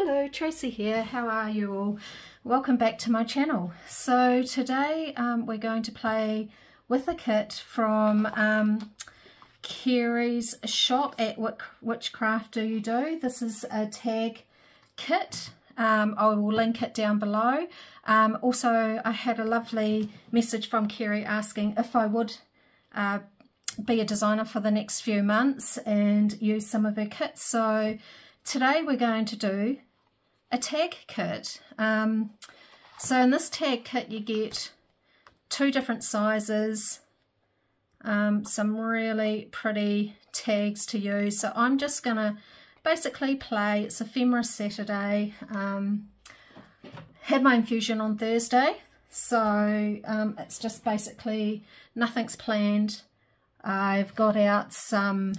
Hello, Tracy here. How are you all? Welcome back to my channel. So today um, we're going to play with a kit from um, Kerry's shop at Which Craft Do You Do. This is a tag kit. Um, I will link it down below. Um, also, I had a lovely message from Kerry asking if I would uh, be a designer for the next few months and use some of her kits. So today we're going to do a tag kit. Um, so in this tag kit you get two different sizes, um, some really pretty tags to use. So I'm just going to basically play, it's Ephemera Saturday, um, had my infusion on Thursday, so um, it's just basically nothing's planned. I've got out some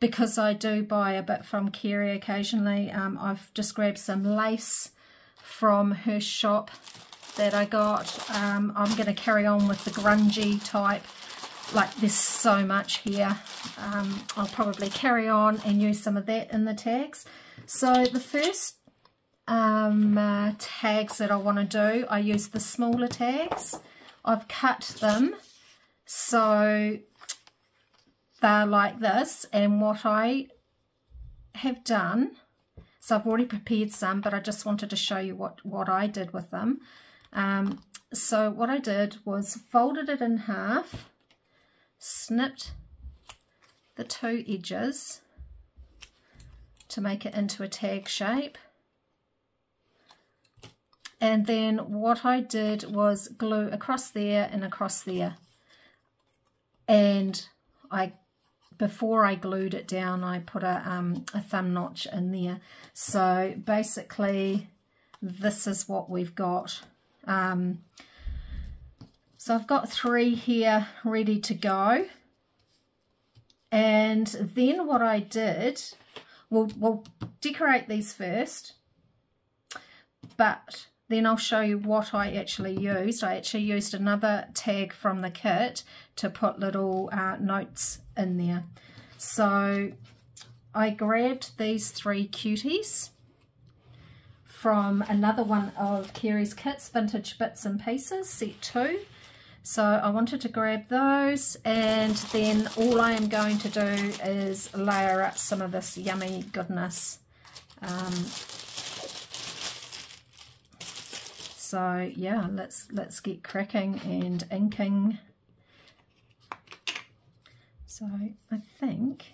because I do buy a bit from Kerry occasionally, um, I've just grabbed some lace from her shop that I got. Um, I'm going to carry on with the grungy type. Like there's so much here. Um, I'll probably carry on and use some of that in the tags. So the first um, uh, tags that I want to do, I use the smaller tags. I've cut them so like this and what I have done so I've already prepared some but I just wanted to show you what what I did with them. Um, so what I did was folded it in half snipped the two edges to make it into a tag shape. And then what I did was glue across there and across there. And I before I glued it down, I put a, um, a thumb notch in there. So basically, this is what we've got. Um, so I've got three here ready to go. And then what I did, we'll, we'll decorate these first, but then I'll show you what I actually used. I actually used another tag from the kit to put little uh, notes in there. So I grabbed these three cuties from another one of Kerry's kits, Vintage Bits and Pieces, set two. So I wanted to grab those and then all I am going to do is layer up some of this yummy goodness. Um, so yeah, let's let's get cracking and inking so I think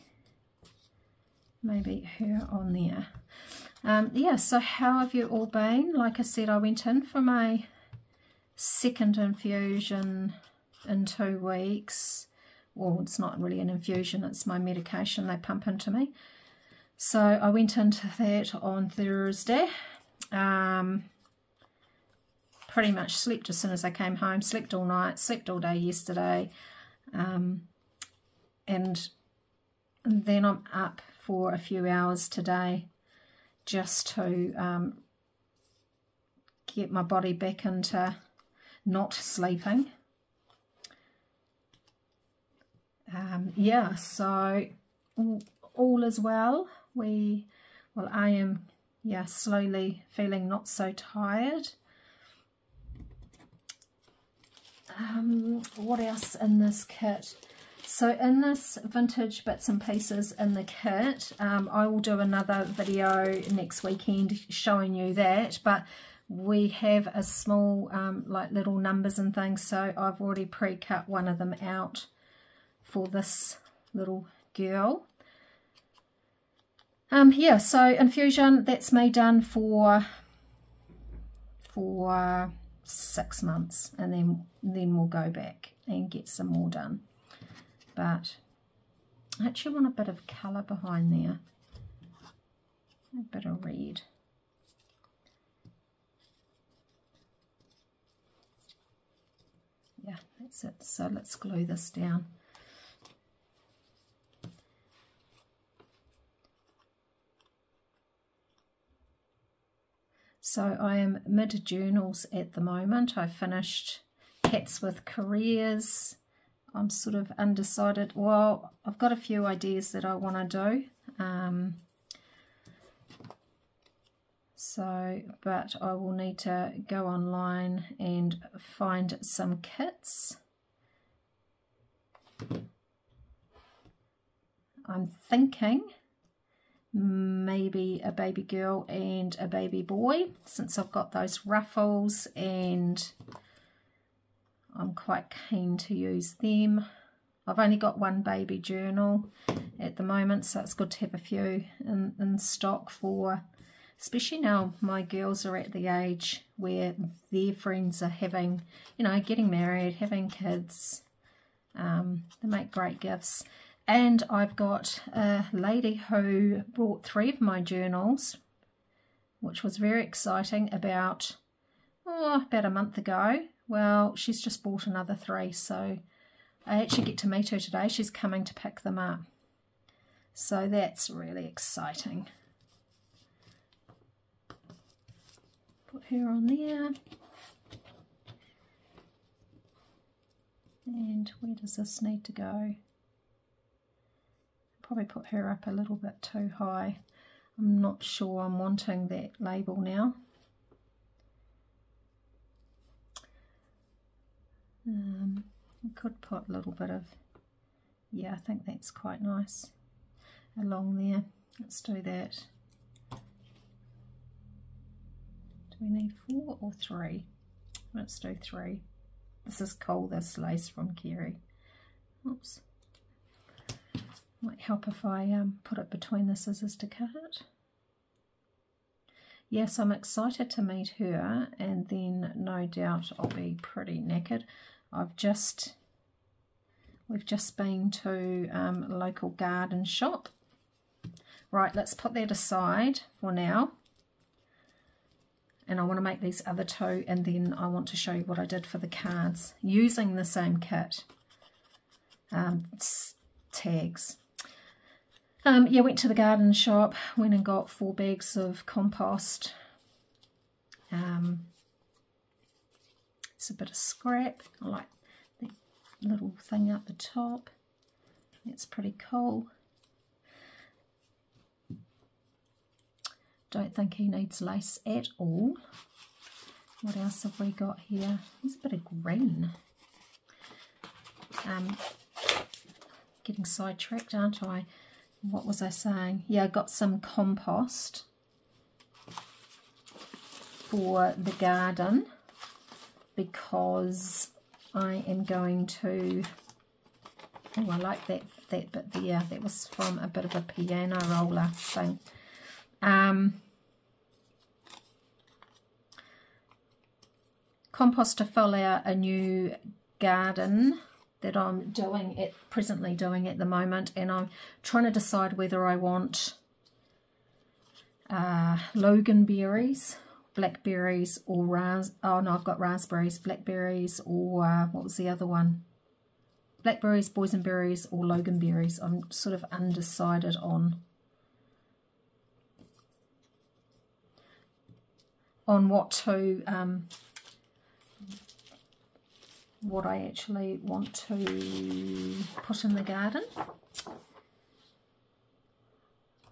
maybe her on there. Um, yeah, so how have you all been? Like I said, I went in for my second infusion in two weeks. Well, it's not really an infusion, it's my medication they pump into me. So I went into that on Thursday. Um, pretty much slept as soon as I came home, slept all night, slept all day yesterday. Um, and, then I'm up for a few hours today just to um, get my body back into not sleeping. Um, yeah, so all, all is well. We, well, I am, yeah, slowly feeling not so tired. Um, what else in this kit? So in this vintage bits and pieces in the kit, um, I will do another video next weekend showing you that, but we have a small um, like little numbers and things, so I've already pre-cut one of them out for this little girl. Um, yeah, so infusion, that's me done for for six months and then then we'll go back and get some more done but I actually want a bit of colour behind there, a bit of red. Yeah, that's it. So let's glue this down. So I am mid-journals at the moment. I finished Cats with Careers, I'm sort of undecided. Well, I've got a few ideas that I want to do. Um, So, but I will need to go online and find some kits. I'm thinking maybe a baby girl and a baby boy since I've got those ruffles and I'm quite keen to use them. I've only got one baby journal at the moment so it's good to have a few in, in stock for especially now my girls are at the age where their friends are having you know getting married having kids um, they make great gifts and I've got a lady who bought three of my journals, which was very exciting, about, oh, about a month ago. Well, she's just bought another three, so I actually get to meet her today. She's coming to pick them up. So that's really exciting. Put her on there. And where does this need to go? Probably put her up a little bit too high. I'm not sure I'm wanting that label now. Um, could put a little bit of, yeah, I think that's quite nice along there. Let's do that. Do we need four or three? Let's do three. This is cool, this lace from Kerry. Oops. Might help if I um, put it between the scissors to cut it. Yes, I'm excited to meet her and then no doubt I'll be pretty knackered. I've just, we've just been to um, a local garden shop. Right, let's put that aside for now. And I want to make these other two and then I want to show you what I did for the cards using the same kit. Um, tags. Um, yeah, went to the garden shop, went and got four bags of compost. Um, it's a bit of scrap. I like the little thing up the top. It's pretty cool. Don't think he needs lace at all. What else have we got here? There's a bit of green. Um, getting sidetracked, aren't I? What was I saying? Yeah, I got some compost for the garden because I am going to, oh, I like that, that bit there. That was from a bit of a piano roller thing. Um, compost to fill out a new garden that I'm doing it presently doing at the moment and I'm trying to decide whether I want uh, loganberries blackberries or ras oh no I've got raspberries blackberries or uh, what was the other one? Blackberries boysenberries or loganberries. I'm sort of undecided on. On what to um, what I actually want to put in the garden.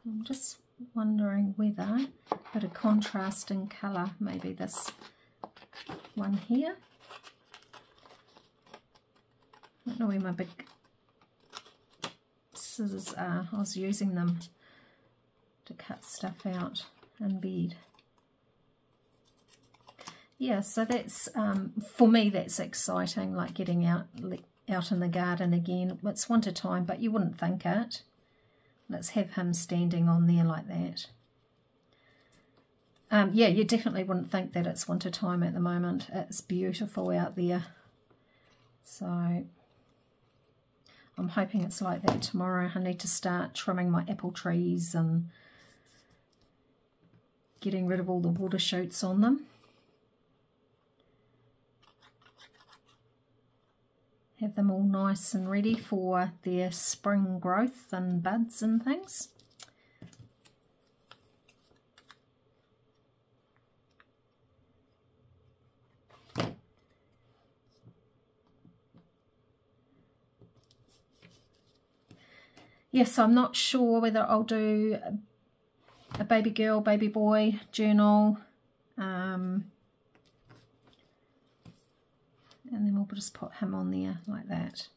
I'm just wondering whether but a bit of contrasting colour, maybe this one here. I don't know where my big scissors are. I was using them to cut stuff out in bed yeah, so that's, um, for me, that's exciting, like getting out out in the garden again. It's winter time, but you wouldn't think it. Let's have him standing on there like that. Um, yeah, you definitely wouldn't think that it's winter time at the moment. It's beautiful out there. So I'm hoping it's like that tomorrow. I need to start trimming my apple trees and getting rid of all the water shoots on them. Have them all nice and ready for their spring growth and buds and things. Yes, I'm not sure whether I'll do a baby girl, baby boy journal. Um, and then we'll just put him on there like that.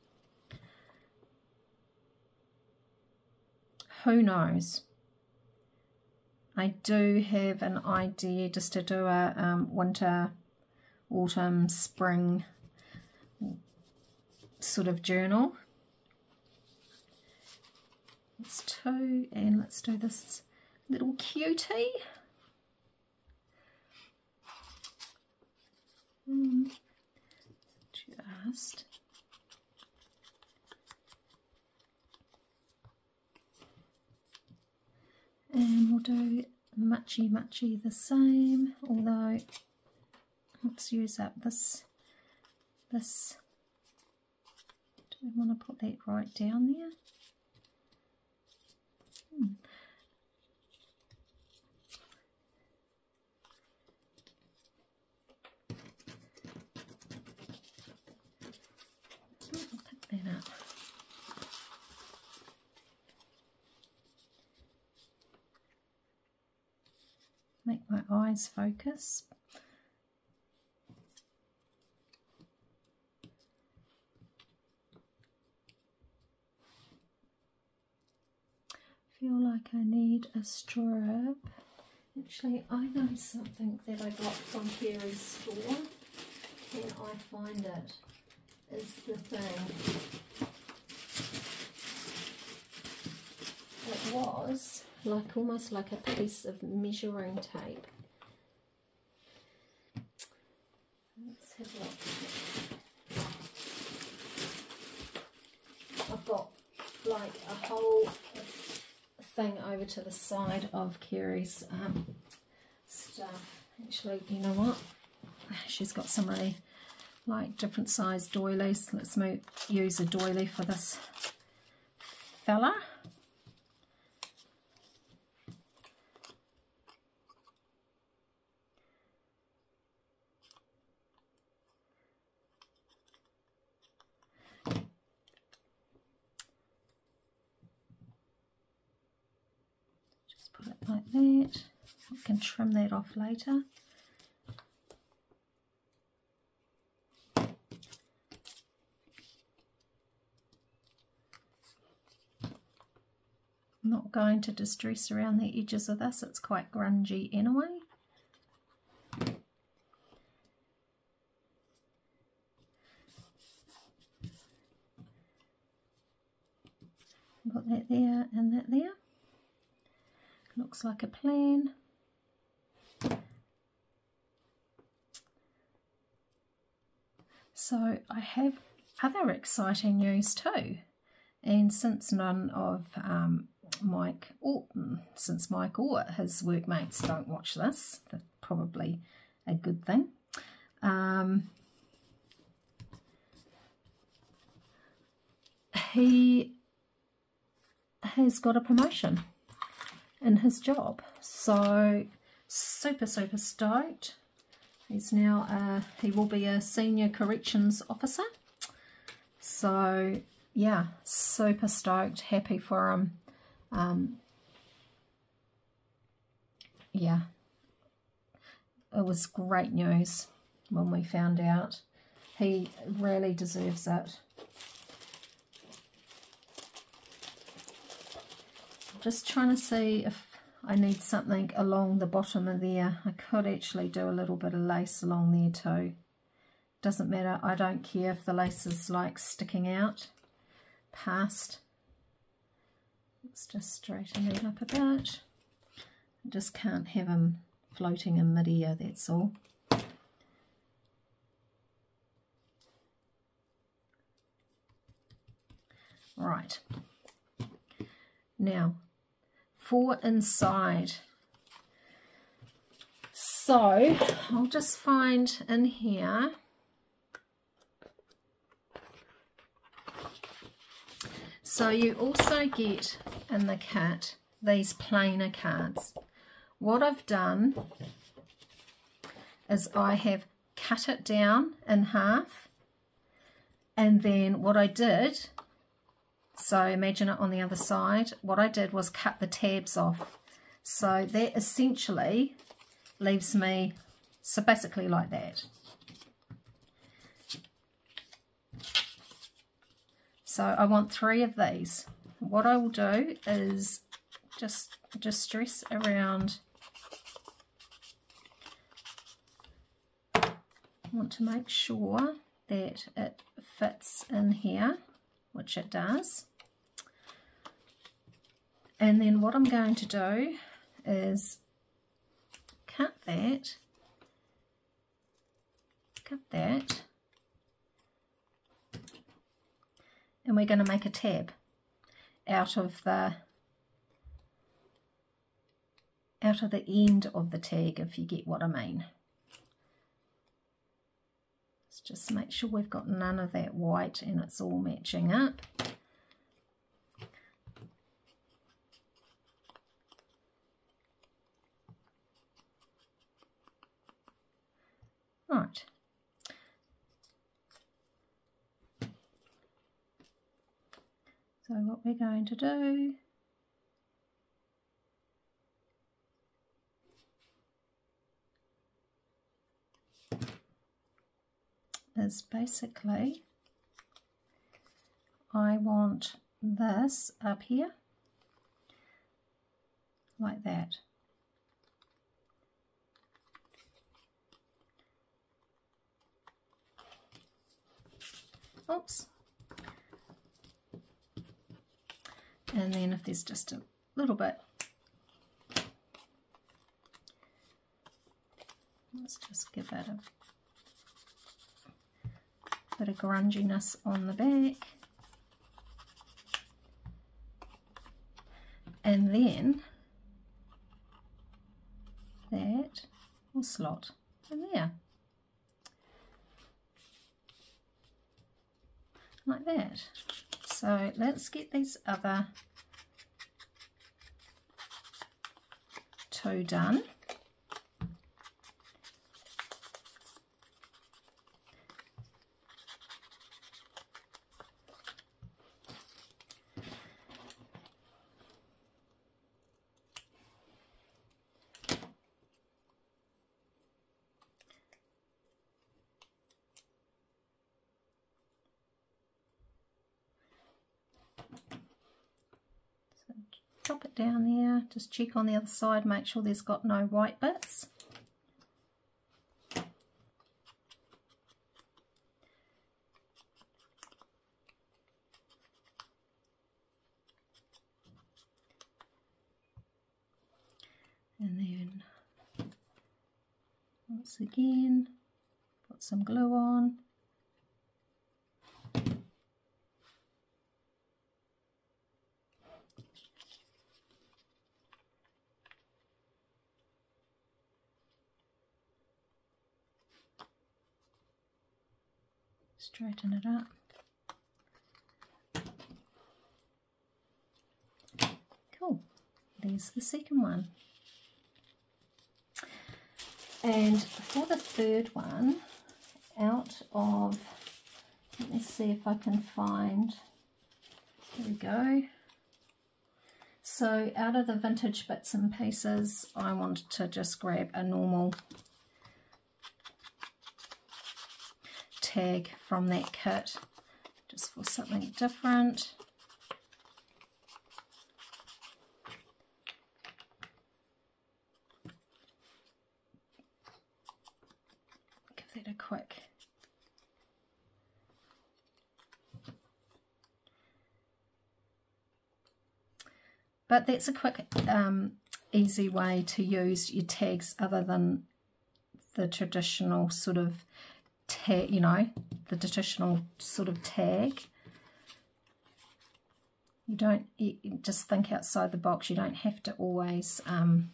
Who knows? I do have an idea just to do a um, winter, autumn, spring sort of journal. It's two, and let's do this little cutie. Mm. And we'll do matchy matchy the same although let's use up this this. Do we want to put that right down there hmm. pick that up make my eyes focus. feel like I need a strip. Actually, I know something that I got from Kerry's store. Can I find it? Is the thing. It was like almost like a piece of measuring tape. Let's have a look. I've got like a whole thing over to the side of Kerry's um, stuff. Actually, you know what? She's got some really like different size doilies. Let's move, use a doily for this fella. That. I can trim that off later. I'm not going to distress around the edges of this, it's quite grungy anyway. Put that there and that there looks like a plan. So I have other exciting news too. And since none of um, Mike Orton, since Mike or his workmates don't watch this, that's probably a good thing. Um, he has got a promotion in his job. So super, super stoked. He's now, uh, he will be a senior corrections officer. So yeah, super stoked, happy for him. Um, yeah, it was great news when we found out. He really deserves it. Just trying to see if I need something along the bottom of there. I could actually do a little bit of lace along there too. Doesn't matter. I don't care if the lace is like sticking out past. Let's just straighten that up a bit. I just can't have them floating in mid-air, that's all. Right. Now, for inside. So I'll just find in here So you also get in the kit these plainer cards. What I've done is I have cut it down in half and then what I did so imagine it on the other side. What I did was cut the tabs off. So that essentially leaves me, so basically like that. So I want three of these. What I will do is just, just stress around I want to make sure that it fits in here, which it does. And then what I'm going to do is cut that, cut that, and we're going to make a tab out of the out of the end of the tag if you get what I mean. Let's just make sure we've got none of that white and it's all matching up. Right. So what we're going to do is basically I want this up here like that. Oops. And then if there's just a little bit, let's just give it a bit of grunginess on the back. And then that will slot in there. Like that. So let's get these other two done. It down there, just check on the other side, make sure there's got no white bits. And then once again, put some glue on. Straighten it up. Cool, there's the second one. And for the third one, out of, let me see if I can find, here we go. So out of the vintage bits and pieces, I want to just grab a normal tag from that kit just for something different. Give that a quick but that's a quick um, easy way to use your tags other than the traditional sort of tag, you know, the traditional sort of tag. You don't, you just think outside the box. You don't have to always um,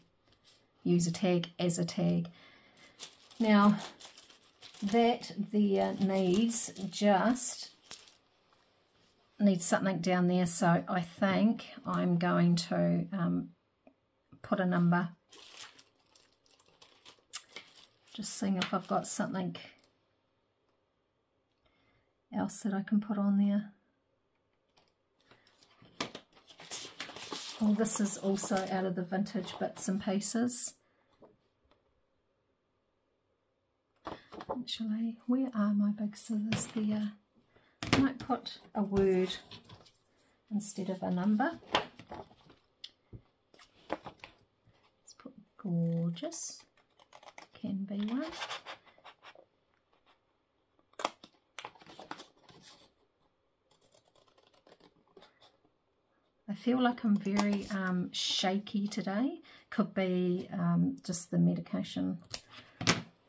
use a tag as a tag. Now, that there needs just, needs something down there. So I think I'm going to um, put a number. Just seeing if I've got something else that I can put on there. Well, this is also out of the vintage bits and pieces. Actually, where are my big scissors there? I might put a word instead of a number. Let's put gorgeous, can be one. I feel like I'm very um, shaky today. Could be um, just the medication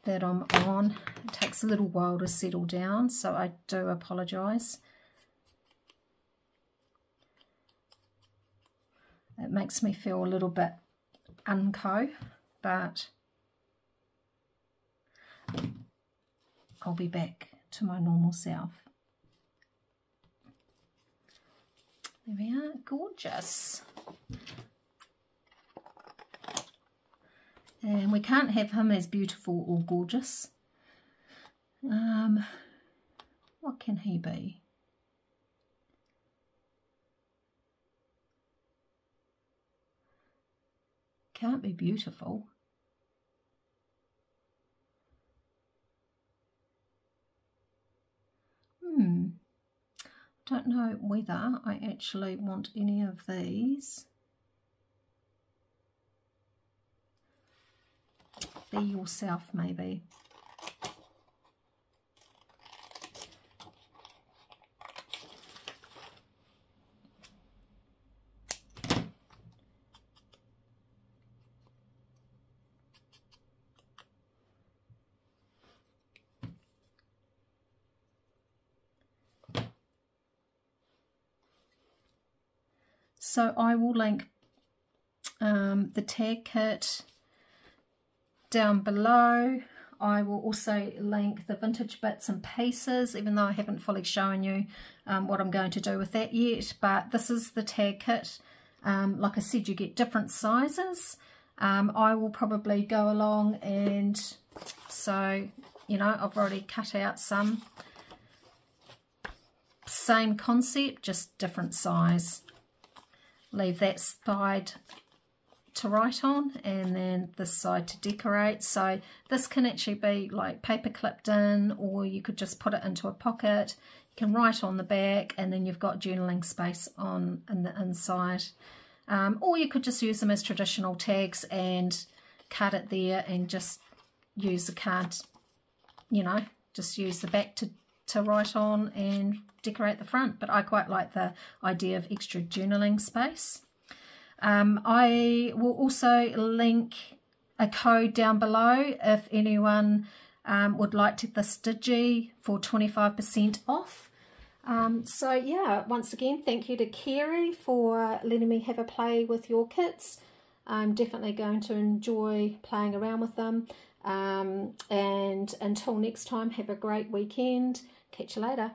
that I'm on. It takes a little while to settle down, so I do apologise. It makes me feel a little bit unco, but I'll be back to my normal self. There we are, gorgeous. And we can't have him as beautiful or gorgeous. Um, what can he be? Can't be beautiful. Don't know whether I actually want any of these. Be yourself, maybe. So I will link um, the tag kit down below. I will also link the vintage bits and pieces, even though I haven't fully shown you um, what I'm going to do with that yet. But this is the tag kit. Um, like I said, you get different sizes. Um, I will probably go along and so, you know, I've already cut out some. Same concept, just different size leave that side to write on and then this side to decorate. So this can actually be like paper clipped in or you could just put it into a pocket. You can write on the back and then you've got journaling space on in the inside. Um, or you could just use them as traditional tags and cut it there and just use the card you know just use the back to to write on and decorate the front, but I quite like the idea of extra journaling space. Um, I will also link a code down below if anyone um, would like to the Digi for 25% off. Um, so yeah, once again, thank you to Kerry for letting me have a play with your kits. I'm definitely going to enjoy playing around with them. Um, and until next time, have a great weekend. Catch you later.